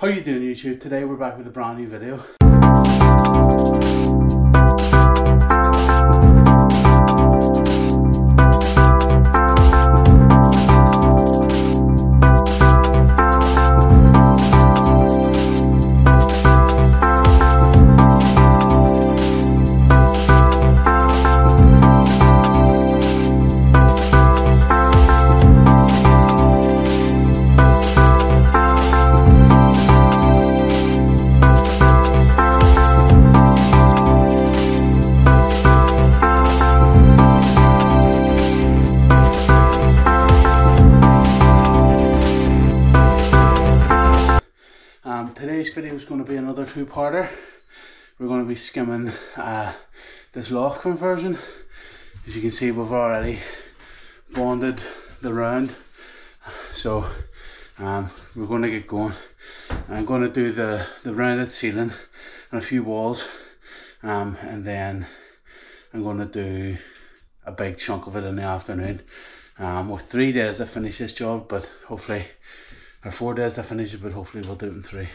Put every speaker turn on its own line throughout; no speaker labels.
How you doing YouTube? Today we're back with a brand new video. Two-parter. We're going to be skimming uh, this loft conversion. As you can see, we've already bonded the round, so um, we're going to get going. I'm going to do the the rounded ceiling and a few walls, um, and then I'm going to do a big chunk of it in the afternoon. Um, with three days to finish this job, but hopefully or four days to finish it, but hopefully we'll do it in three.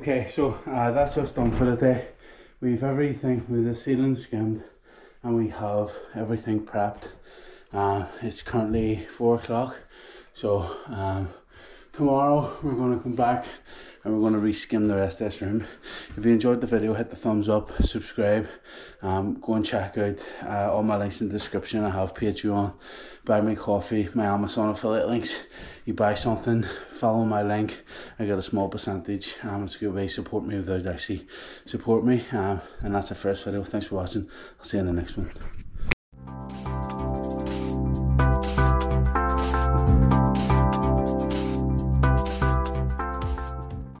Okay, so uh, that's us done for the day. We've everything with the ceiling skimmed and we have everything prepped. Uh, it's currently four o'clock, so um, tomorrow we're going to come back and we're going to reskim the rest of this room. If you enjoyed the video, hit the thumbs up, subscribe, um, go and check out uh, all my links in the description. I have Patreon, buy me coffee, my Amazon affiliate links. You buy something, follow my link, I get a small percentage. Um, it's a good way to support me without actually support me. Um, and that's the first video. Thanks for watching. I'll see you in the next one.